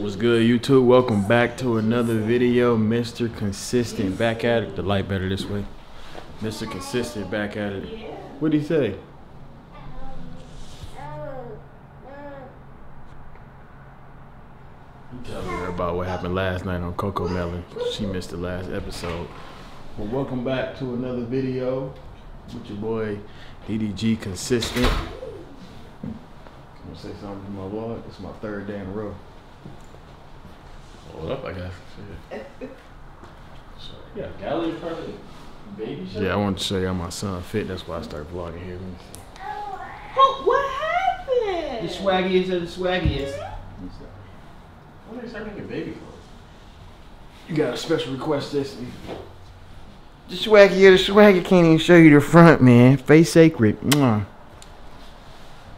What's good, YouTube? Welcome back to another video. Mr. Consistent back at it. The light better this way. Mr. Consistent back at it. What'd he say? Telling her about what happened last night on Cocomelon. She missed the last episode. Well, welcome back to another video with your boy DDG Consistent. I'm gonna say something to my vlog. It's my third day in a row. Hold up, I guess. Shit. So, Yeah, gallery party, baby shower. yeah, I want to show y'all my son fit. That's why I started vlogging here. Let me see. Oh, what happened? The swaggiest of the swaggiest. Let me see. When they start making baby clothes? You got a special request, Destiny. The swaggy of the swaggy can't even show you the front, man. Face sacred. Mwah.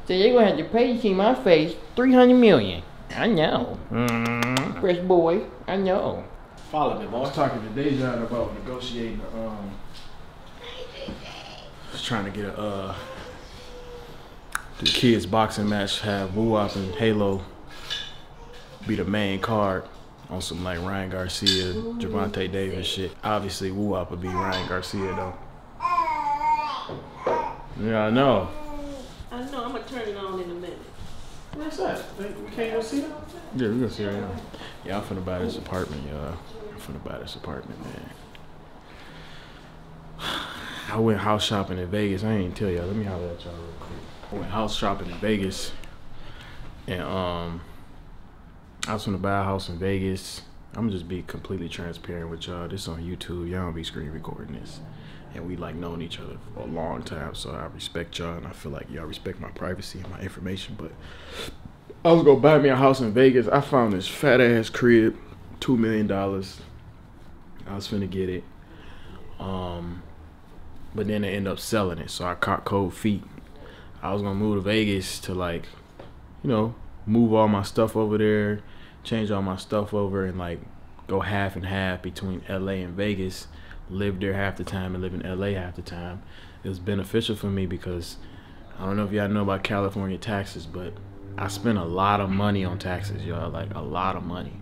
So you're gonna have to pay to see my face 300 million. I know. Mm, Fresh boy, I know. Follow me, boy. I boy. was talking to Dejan about negotiating. Um, was trying to get a uh, the kids boxing match. Have Wuop and Halo be the main card on some like Ryan Garcia, Gervonta Davis shit. Obviously, Wuop would be Ryan Garcia though. Yeah, I know. I know. I'm gonna turn it on in a minute. Where's that? We can't even see that? Yeah, we gonna see right now. Yeah, I'm finna buy this apartment, y'all. I'm finna buy this apartment, man. I went house shopping in Vegas. I ain't tell y'all. Let me holler at y'all real quick. I went house shopping in Vegas, and um, I was finna buy a house in Vegas. I'm just be completely transparent with y'all. This on YouTube. Y'all don't be screen recording this. And we like known each other for a long time, so I respect y'all, and I feel like y'all respect my privacy and my information. But I was gonna buy me a house in Vegas. I found this fat ass crib, two million dollars. I was finna get it. Um but then they end up selling it. So I caught cold feet. I was gonna move to Vegas to like, you know, move all my stuff over there, change all my stuff over and like go half and half between LA and Vegas. Live there half the time and live in LA half the time. It was beneficial for me because I don't know if y'all know about California taxes, but I spend a lot of money on taxes, y'all. Like a lot of money.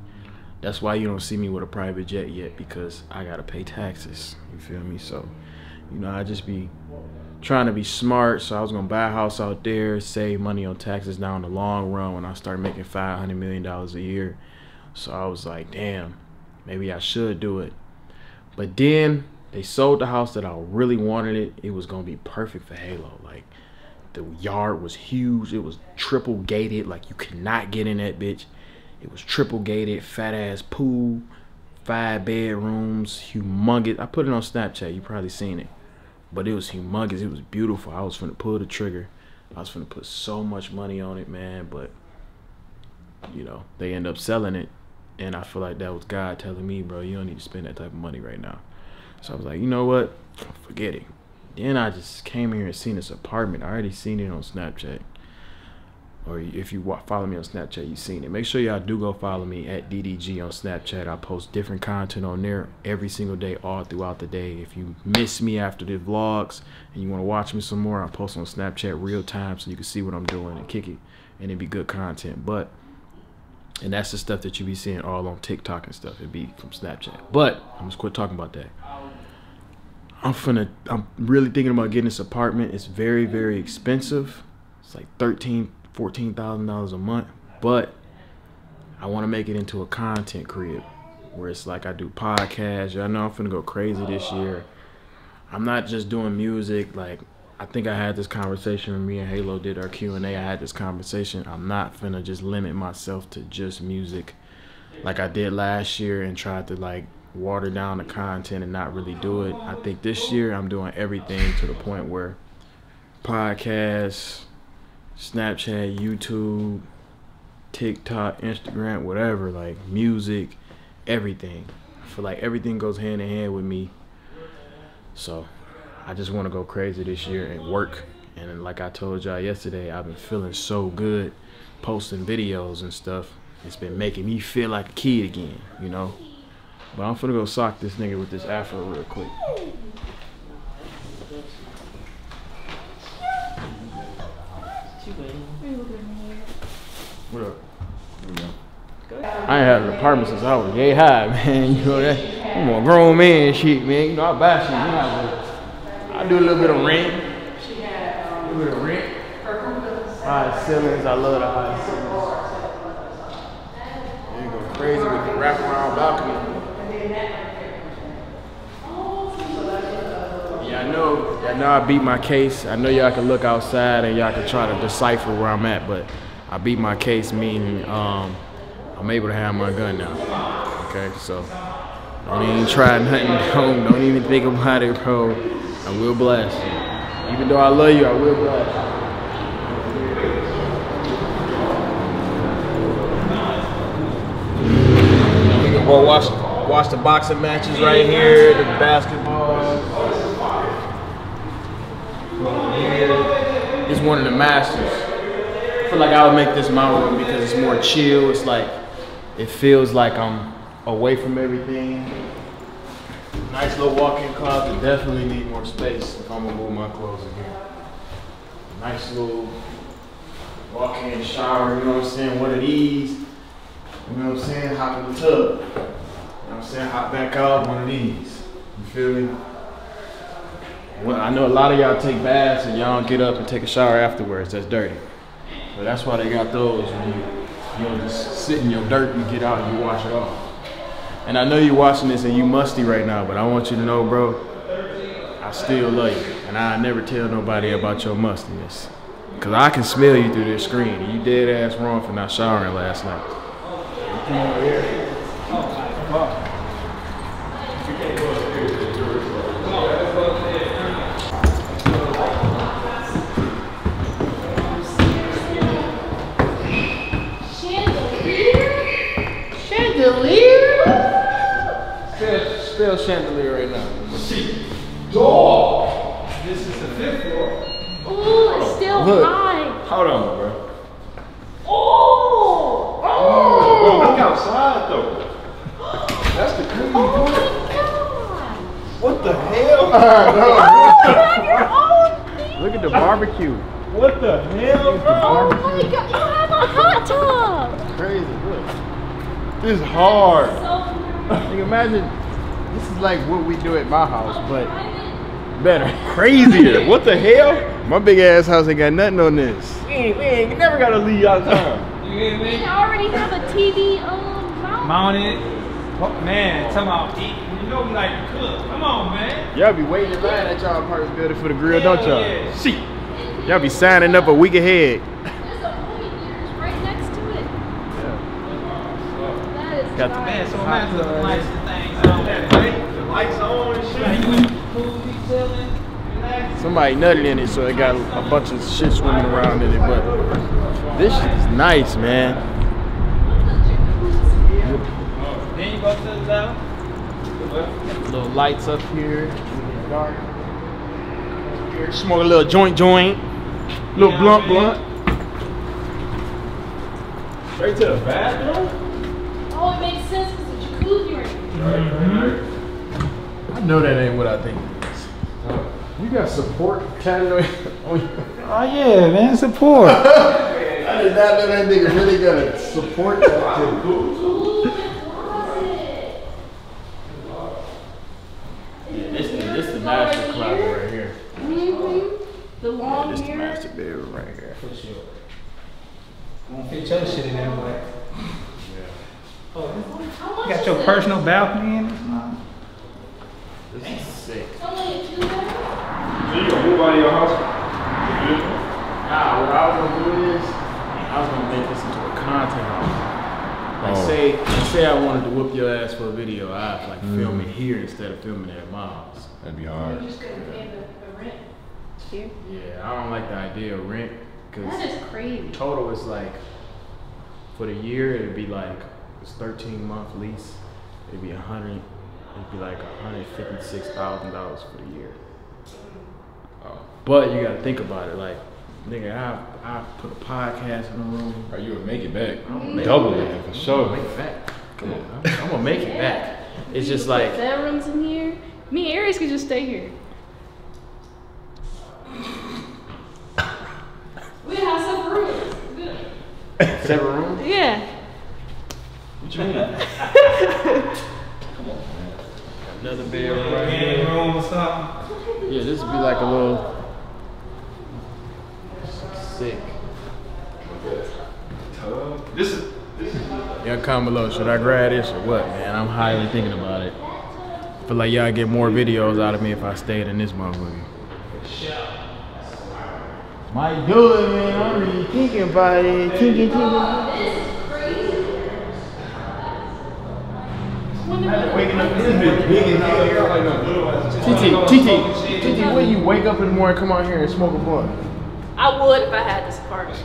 That's why you don't see me with a private jet yet because I gotta pay taxes. You feel me? So, you know, I just be trying to be smart. So I was gonna buy a house out there, save money on taxes down the long run when I start making five hundred million dollars a year. So I was like, damn, maybe I should do it. But then they sold the house that I really wanted it. It was gonna be perfect for Halo. Like the yard was huge. It was triple gated. Like you could not get in that bitch. It was triple gated, fat ass pool, five bedrooms, humongous. I put it on Snapchat. You probably seen it, but it was humongous. It was beautiful. I was finna pull the trigger. I was finna put so much money on it, man. But you know, they end up selling it, and I feel like that was God telling me, bro, you don't need to spend that type of money right now. So I was like, you know what? Forget it. Then I just came here and seen this apartment. I already seen it on Snapchat. Or if you follow me on Snapchat, you've seen it. Make sure y'all do go follow me at DDG on Snapchat. I post different content on there every single day, all throughout the day. If you miss me after the vlogs and you want to watch me some more, I post on Snapchat real time so you can see what I'm doing and kick it. And it'd be good content. But and that's the stuff that you be seeing all on TikTok and stuff. It'd be from Snapchat. But I'm just quit talking about that. I'm finna. I'm really thinking about getting this apartment. It's very, very expensive. It's like thirteen, fourteen thousand dollars a month. But I want to make it into a content crib where it's like I do podcasts. Y'all know I'm finna go crazy this year. I'm not just doing music. Like I think I had this conversation when me and Halo did our Q and A. I had this conversation. I'm not finna just limit myself to just music, like I did last year and tried to like water down the content and not really do it. I think this year I'm doing everything to the point where podcasts, Snapchat, YouTube, TikTok, Instagram, whatever, like music, everything. I feel like everything goes hand in hand with me. So I just want to go crazy this year and work. And like I told y'all yesterday, I've been feeling so good posting videos and stuff. It's been making me feel like a kid again, you know? But I'm finna go sock this nigga with this afro real quick. What up? I ain't had an apartment since I was yay high, man. You know that? I'm a grown man shit, man. You know, I buy shit. You know, I do a little bit of rent. A little bit of rent. High ceilings. I love the high ceilings. You go crazy with the wraparound balcony. Yeah, I know. I know I beat my case. I know y'all can look outside and y'all can try to decipher where I'm at, but I beat my case, meaning um, I'm able to have my gun now. Okay, so don't even try nothing. Don't, don't even think about it, bro. I will bless you. Even though I love you, I will bless you. We can go watch watch the boxing matches right here, the basketball. It's one of the masters. I feel like I would make this my room because it's more chill. It's like it feels like I'm away from everything. Nice little walk-in closet. Definitely need more space if I'm gonna move my clothes in here. Nice little walk-in shower. You know what I'm saying? One of these. You know what I'm saying? Hop in the tub. You know what I'm saying? Hop back out. One of these. You feel me? Well, I know a lot of y'all take baths and y'all don't get up and take a shower afterwards. That's dirty. So that's why they got those when you you know just sit in your dirt and get out and you wash it off. And I know you're watching this and you musty right now, but I want you to know, bro, I still love you. And I never tell nobody about your mustiness. Cause I can smell you through this screen. You dead ass wrong for not showering last night. You come over here. Chandelier? Chandelier? Spell, spell chandelier right now. Ooh, it's still Look. high. Hold on, bro. Oh! Bro, Oh! look outside though. That's the crazy Oh part. my god! What the hell? Oh, you have your own thing! Look at the barbecue. What the hell, bro? Oh my god, you have a hot tub! Crazy. Look. This is hard. So Like imagine this is like what we do at my house, but better. Crazier. What the hell? My big ass house ain't got nothing on this. We ain't, we ain't never gotta leave out of town. You hear They me? already have a TV um mount. Mounted. Oh, Man, talking about eat. You know we like to cook. Come on, man. Y'all be waiting in line at y'all apartment building for the grill, don't y'all? Yeah. See, y'all be signing up a week ahead. There's a movie theater right next to it. That is Got the- nice. Man, so imagine the lights and things on that, right? The lights on and Like, shit. you in the pool, you chilling, relaxing. Somebody nutted in it, so it got a bunch of shit swimming around in it. But this shit is nice, man. Then you go to the left. Little lights up here. Dark. Smoke a little joint, joint. Little Yeah, blunt, blunt. Straight to the bathroom? Oh, it makes sense I know that ain't what I think it is. You got support tatted on on your. Oh yeah, man, support. I did not know that nigga really got a support tattoo. Ooh, the closet. Yeah, this, this is the master closet right here. Mm-hmm. The long This the master bedroom right here. Won't fit your shit in there, but. Oh, How much you got is your it? personal balcony in it? No. This is sick. It's only two bedroom. So you gonna move out of your house? Nah, what I was gonna do is, I was gonna make this into a content house. Like Oh. say, like say I wanted to whoop your ass for a video, I'd like film it mm. here instead of filming it at my house. That'd be You're hard. just gonna pay the, the rent here. Yeah, I don't like the idea of rent, cause That is crazy. total is like, for the year, it'd be like, it's thirteen month lease, it'd be a hundred, it'd be like hundred fifty-six thousand dollars for the year. Oh. But you gotta think about it, like, nigga, I, I put a podcast in the room. Or you would make it back. I'm make Double it it, back. for I'm sure. gonna make it back. Come on, I'm, I'm gonna make it back. It's just like like, bedrooms in here. Me and Aries could just stay here. We have separate rooms. Good. separate room. Yeah. What you mean? Another bedroom right Game here. room or something. Yeah, this would be like a little sick. This is. Y'all comment below. Should I grab this or what, man? I'm highly thinking about it. Feel like y'all get more videos out of me if I stayed in this motherfucker. Might do it, man. I'm really thinking about it. Thinking, thinking. Waking up this bitch big as hell. Like no little ass. TT, TT, TT, when you wake up in the morning, come out here and smoke a blunt. I would if I had this apartment.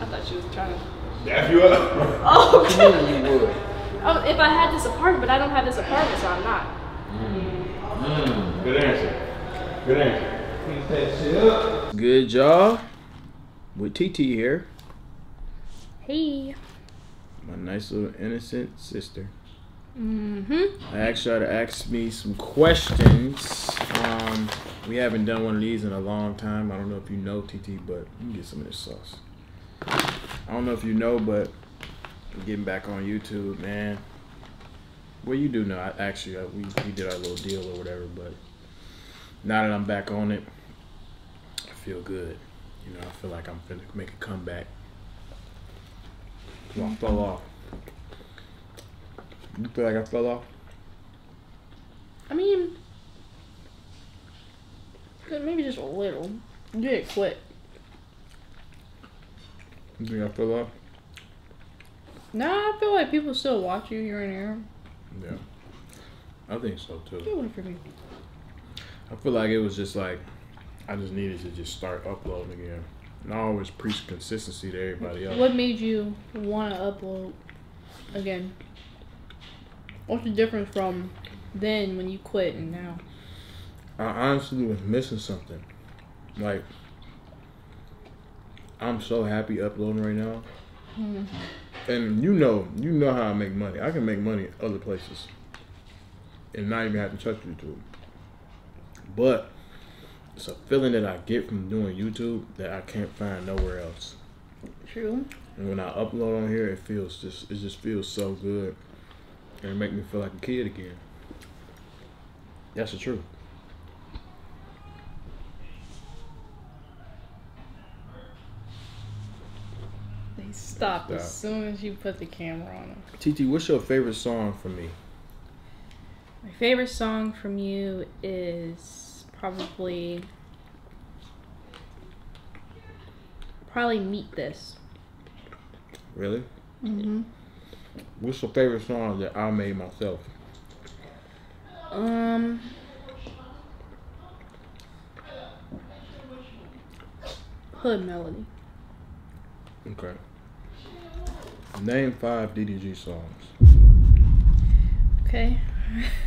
I thought she was trying to. Dap you up. Oh, okay. You would. Oh, if I had this apartment, but I don't have this apartment, so I'm not. Mm. Good answer. Good answer. Clean that shit up. Good job. With TT here, Hey. my nice little innocent sister. Mm-hmm. I asked y'all to ask me some questions. Um, we haven't done one of these in a long time. I don't know if you know TT, but me get some of this sauce. I don't know if you know, but getting back on YouTube, man. Well, you do know. I, actually, uh, we we did our little deal or whatever, but now that I'm back on it, I feel good. You know, I feel like I'm finna make a comeback. Well, I fell off. You feel like I fell off? I mean, maybe just a little. You did quit. You think I fell off? Nah, I feel like people still watch you here and there. Yeah. I think so too. Do one for me. I feel like it was just like I just needed to just start uploading again. And I always preach consistency to everybody else. What made you want to upload again? What's the difference from then when you quit and now? I honestly was missing something. Like I'm so happy uploading right now. Hmm. And you know, you know how I make money. I can make money other places. And not even have to touch YouTube. But it's a feeling that I get from doing YouTube that I can't find nowhere else. True. And when I upload on here, it feels just it just feels so good, and it make me feel like a kid again. That's the truth. They stop as soon as you put the camera on them. TT, what's your favorite song from me? My favorite song from you is probably probably Meet This. Really? Mm-hmm. What's your favorite song that I made myself? Um. Hood Melody. Okay. Name five DDG songs. Okay.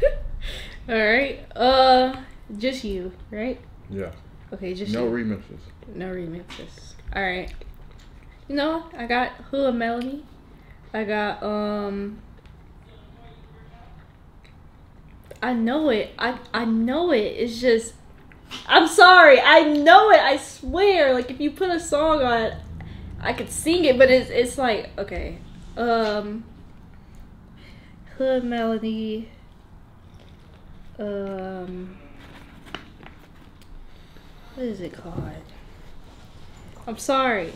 All right. Uh, just you, right? Yeah. Okay, just No you. remixes. no remixes. All right. You know, I got Hood Melody. I got um. I know it. I I know it. It's just. I'm sorry. I know it. I swear. Like if you put a song on, I could sing it, but it's it's like okay. Um. Hood Melody. Um. What is it called? I'm sorry.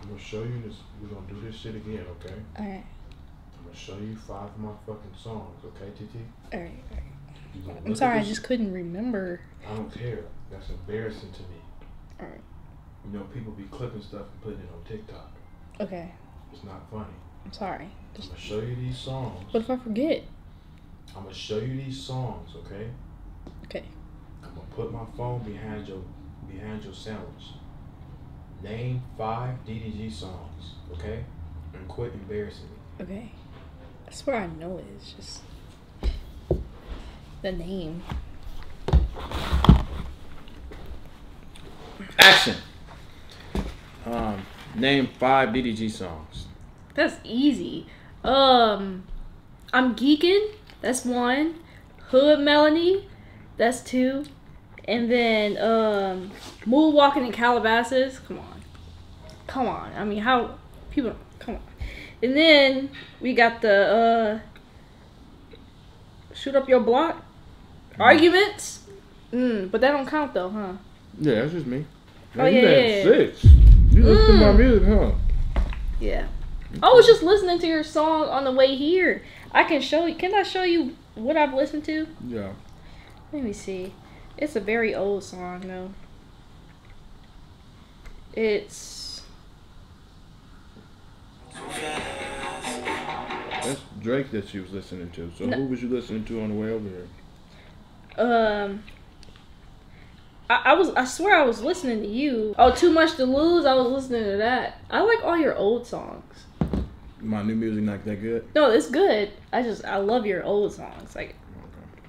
I'm gonna show you this. We're gonna do this shit again, okay? Alright, I'm gonna show you five of my fucking songs, okay, TT? alright, alright. I'm sorry, I just couldn't remember. I don't care. That's embarrassing to me. Alright. You know, people be clipping stuff and putting it on TikTok. Okay, It's not funny. I'm sorry. I'm gonna show you these songs. what if I forget? I'm gonna show you these songs, okay? Okay. I'm gonna put my phone behind your behind your sandwich. Name five DDG songs, okay? And quit embarrassing me. Okay. I swear I know it. It's just the name. Action. Um, name five DDG songs. That's easy. Um, I'm geeking. That's one. Hood Melody. That's two. And then um, Moonwalking in Calabasas. Come on. Come on. I mean, how people come on. And then we got the uh shoot up your block arguments. Mm, but that don't count though, huh? Yeah, that's just me. Oh, Man, yeah, yeah, six. You listen to my Mm. music, huh? Yeah. I was just listening to your song on the way here. I can show you. Can I show you what I've listened to? Yeah. Let me see. It's a very old song though. It's That's Drake that she was listening to. So No. who was you listening to on the way over here? um. I, I was. I swear I was listening to you. Oh, too much to lose. I was listening to that. I like all your old songs. My new music not that good. No, it's good. I just I love your old songs. Like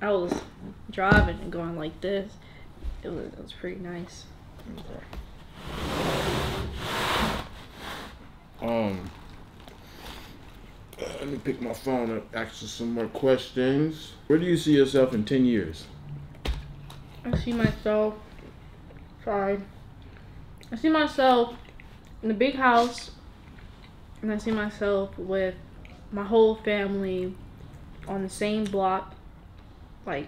I was driving and going like this. It was it was pretty nice. Um, uh, let me pick my phone up, ask you some more questions. Where do you see yourself in 10 years? I see myself. Sorry. I see myself in a big house, and I see myself with my whole family on the same block, like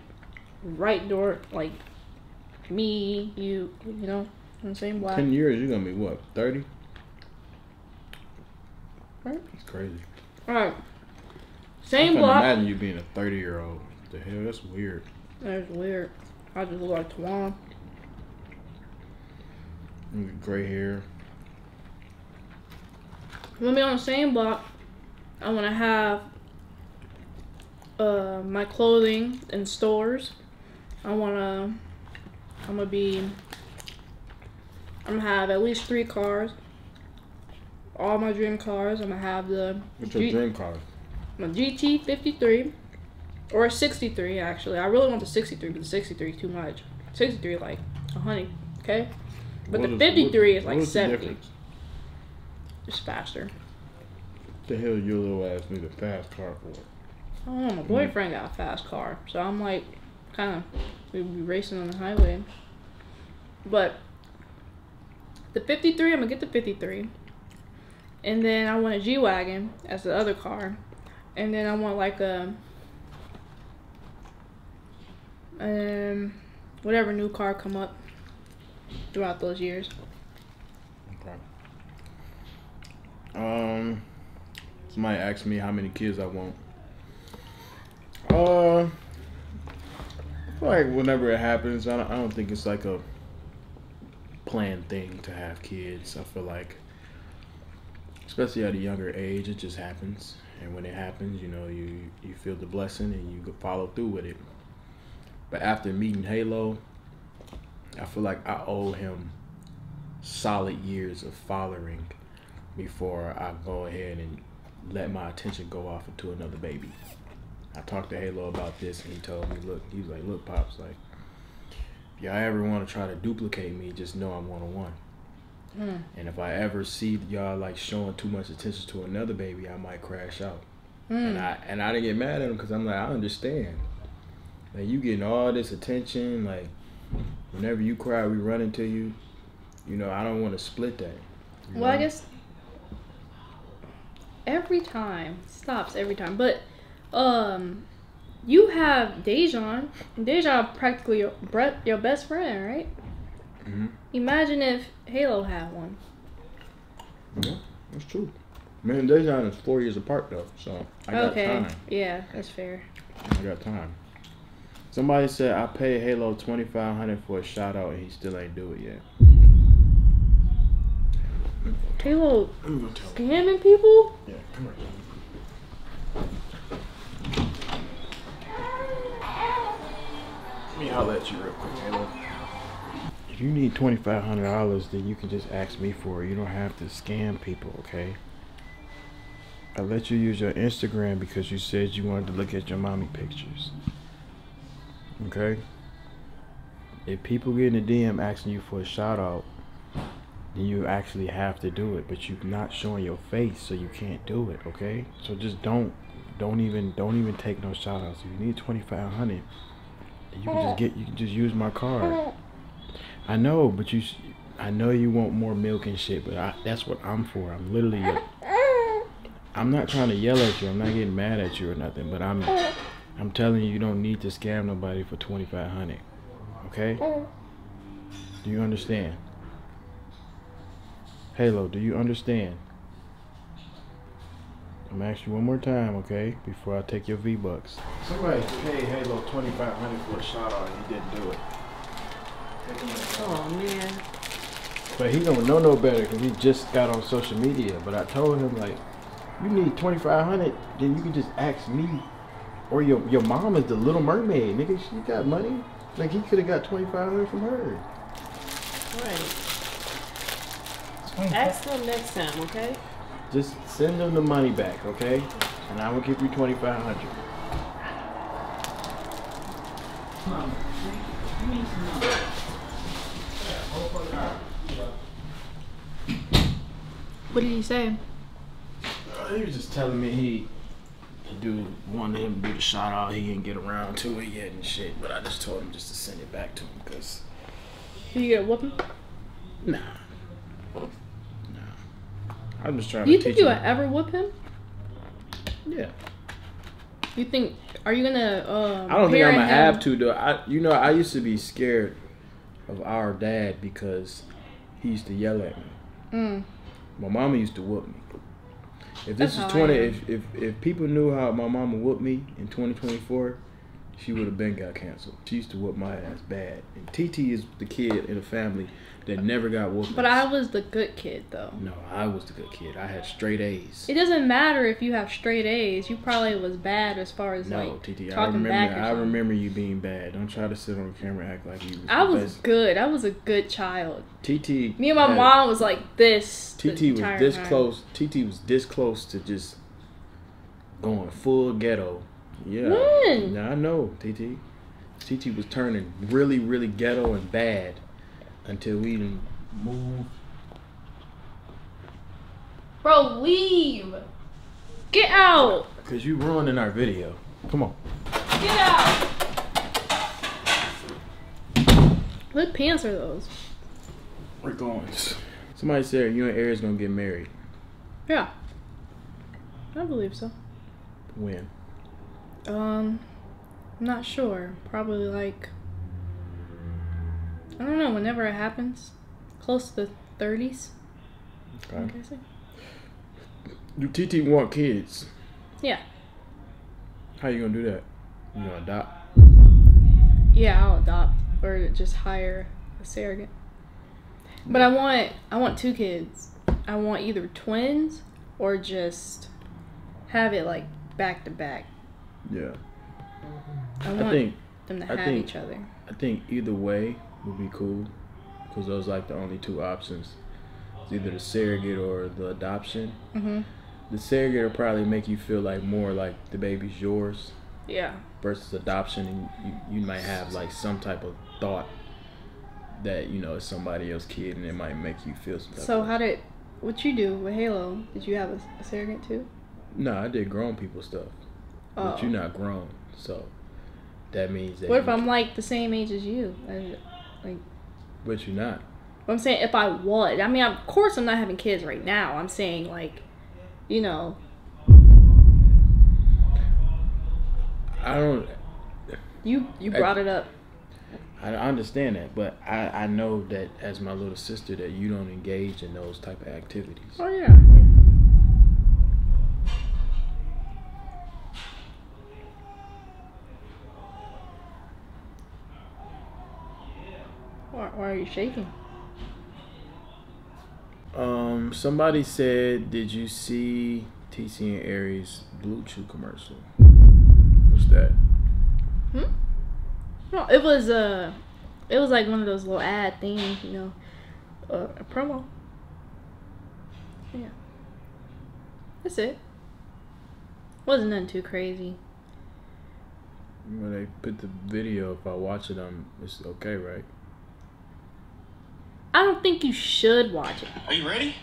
right door, like me, you, you know, on the same block. 10 years, you're going to be what, 30? Right. That's crazy. All right. I Same can't block. imagine you being a 30 year old. The hell, that's weird. That's weird. I just look like Twan. Gray hair. When we on the same block, I want to have uh, my clothing in stores. I want to. I'm gonna be. I'm gonna have at least three cars. All my dream cars. I'm gonna have the What's your dream car? my GT 53 or 63 actually. I really want the 63, but the 63 is too much. 63 like a honey, okay? But What the is- 53 what- is like what's 70. It's faster. What the hell your little ass need a fast car for? I don't know. My mm. boyfriend got a fast car, so I'm like, kind of, we be racing on the highway. But the 53, I'm gonna get the 53, and then I want a G wagon as the other car, and then I want like a, um, whatever new car come up throughout those years. Okay. Um, somebody asked me how many kids I want. Uh, like whenever it happens, I don't, I don't think it's like a planned thing to have kids. I feel like, especially at a younger age, it just happens. And when it happens, you know, you you feel the blessing and you follow through with it. But after meeting Halo, I feel like I owe him solid years of fathering before I go ahead and let my attention go off into another baby. I talked to Halo about this and he told me, look, he was like, look, Pops, like, if y'all ever want to try to duplicate me, just know I'm one on one. Hmm. And if I ever see y'all like showing too much attention to another baby, I might crash out. Hmm. And I and I didn't get mad at him because I'm like, I understand. Like you getting all this attention, like whenever you cry, we run into you. You know, I don't want to split that. Well, I guess every time stops every time, but um, you have Dejan. Dejan practically your your best friend, right? Mhm. Imagine if Halo had one. Yeah, that's true. Me and Dejan is four years apart though, so I got okay, time. yeah, that's fair. I got time. Somebody said I paid Halo twenty five hundred for a shout out and he still ain't do it yet. Halo Let me go tell him. scamming people. Yeah, come here. Let me holler at you real quick, Halo. You need twenty five hundred dollars, then you can just ask me for it. You don't have to scam people, okay? I let you use your Instagram because you said you wanted to look at your mommy pictures. Okay? If people get in the DM asking you for a shout out, then you actually have to do it, but you're not showing your face, so you can't do it, okay? So just don't don't even don't even take no shout outs. If you need twenty five hundred, you can just get you can just use my card. I know, but you I know you want more milk and shit, but I, that's what I'm for. I'm literally. I'm not trying to yell at you. I'm not getting mad at you or nothing. But I'm. I'm telling you, you don't need to scam nobody for twenty five hundred. Okay. Do you understand? Halo, do you understand? I'm gonna ask you one more time, okay? Before I take your V bucks. Somebody paid Halo twenty five hundred for a shout out and he didn't do it. Oh man. But he don't know no better because he just got on social media. But I told him like, you need twenty five hundred, then you can just ask me, or your your mom is the Little Mermaid, nigga. She got money. Like he could have got twenty five hundred from her. Right. Ask them next time, okay? Just send them the money back, okay? And I will give you twenty five hundred. What did he say? Uh, he was just telling me he the dude wanted him to do the shout out. He didn't get around to it yet and shit. But I just told him just to send it back to him because Did you get a whooping? nah, nah. I'm just trying Do you to think teach you him. would ever whoop him? Yeah. You think? Are you gonna? Um, I don't think I'm gonna him? have to though. I you know I used to be scared of our dad because he used to yell at me. Mm. My mama used to whoop me. If this That's is twenty, if, if if people knew how my mama whooped me in 2024, she would have been got canceled. She used to whoop my ass bad. And TT is the kid in the family that never got whooped. But I was the good kid though. no, I was the good kid. I had straight A's. It doesn't matter if you have straight A's. You probably was bad as far as No, like TT, I remember. I remember you being bad. Don't try to sit on camera and act like you. Was I was best. good. I was a good child. TT. Me and my had- mom was like this. TT was this time. close. TT was this close to just going full ghetto. Yeah. When? Yeah, I know, TT. TT was turning really, really ghetto and bad until we move. Bro, leave. Get out. Cause you ruining our video. Come on. Get out. What pants are those? We're going. Somebody said you and Aries gonna get married. Yeah. I believe so. When? Um, I'm not sure. Probably like I don't know. Whenever it happens, close to the 30s. I'm Okay. guessing. Do TT want kids? Yeah. How you gonna do that? You gonna adopt? Yeah, I'll adopt or just hire a surrogate. But I want I want two kids. I want either twins or just have it like back to back. Yeah. I I think them to have think- each other. I think either way would be cool because those like the only two options. It's either the surrogate or the adoption. Mhm. The surrogate will probably make you feel like more like the baby's yours Yeah. versus adoption, and you, you might have like some type of thought that you know it's somebody else's kid, and it might make you feel some. Type So how did what you do with Halo? Did you have a, a surrogate too? No, I did grown people stuff, Oh. but you're not grown, so that means that. What if I'm like the same age as you? Like, But you're not. I'm saying if I was. I mean, of course I'm not having kids right now. I'm saying like, you know, I don't. you you I- brought it up. I understand that, but I, I know that as my little sister that you don't engage in those type of activities. Oh yeah. Are you shaking? Um, somebody said, "Did you see TT and Aries BlueChew commercial?" What's that? Hmm. No, it was uh, it was like one of those little ad things, you know, uh, a promo. Yeah. That's it. Wasn't nothing too crazy. When they put the video, if I watch it, um, it's okay, right? I don't think you should watch it. Are you ready?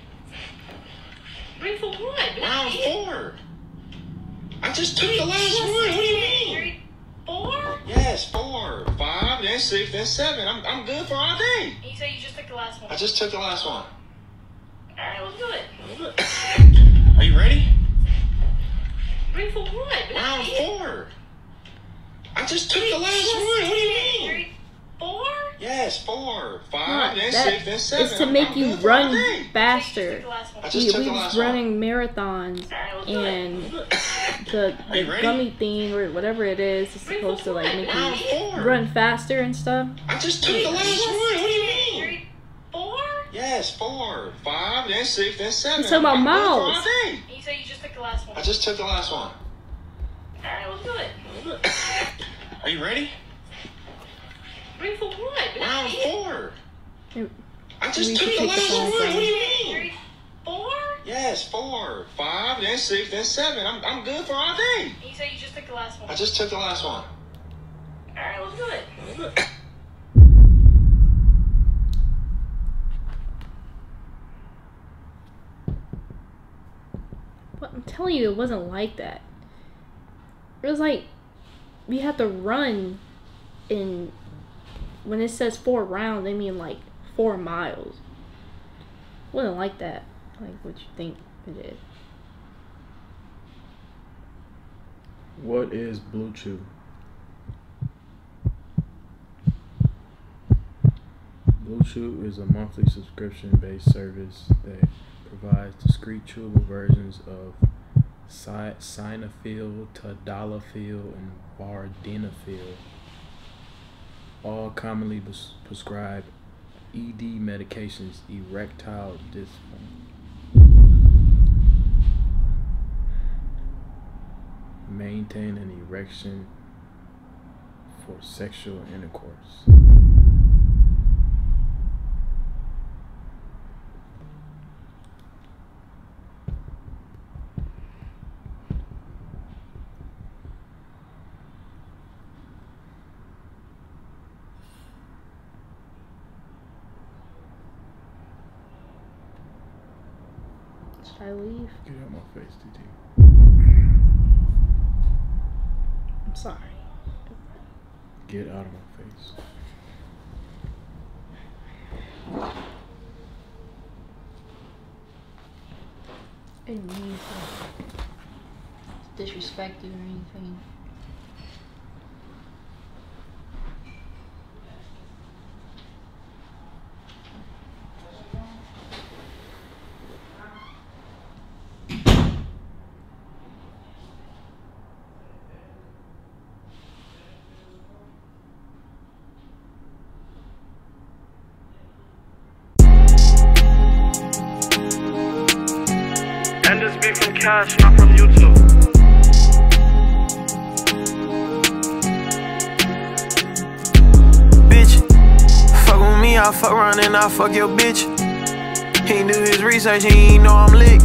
Ready for what? Round four. I just took the last one. What do you mean? Four? Yes, four, five, then six, then seven. I'm, I'm good for all day. You say you just took the last one. I just took the last one. Alright, let's do it. Are you ready? Ready for what? Round four. I just took the last one. What do you mean? Three, four? Yes, four, Nah, five, then that six, then seven. is to make I'm you good for all run day. You say you just faster. took the last one. I He, just took we the was last one. running marathons, Alright, let's do it. and the, the gummy thing or whatever it is is supposed to like make you run faster and stuff. I just took the last one. What do you mean? Four? Yes, four, five, then six, then seven. He's talking about I'm good for all miles. You say you just took the last one. I just took the last one. Alright, let's do it. Are you ready? Ready for what? Round four. Yep. I just took the last one. What do you mean? Four? Yes, four, five, then six, then seven. I'm, I'm good for all day. You say you just took the last one. I just took the last one. Alright, let's do it. But I'm telling you, it wasn't like that. It was like we had to run in. When it says four rounds, they mean like four miles. Wasn't like that. Like what you think it is. What is BlueChew? Blue Chew is a monthly subscription based service that provides discreet chewable versions of si- Tadalafil, and Vardenafil, all commonly pres- prescribed ED medications, erectile dysfunction. Maintain an erection for sexual intercourse. Should I leave? Get out my face, TT. I'm sorry. Get I mean to disrespect you or anything. And I fuck your bitch. He do his research, he ain't know I'm lit.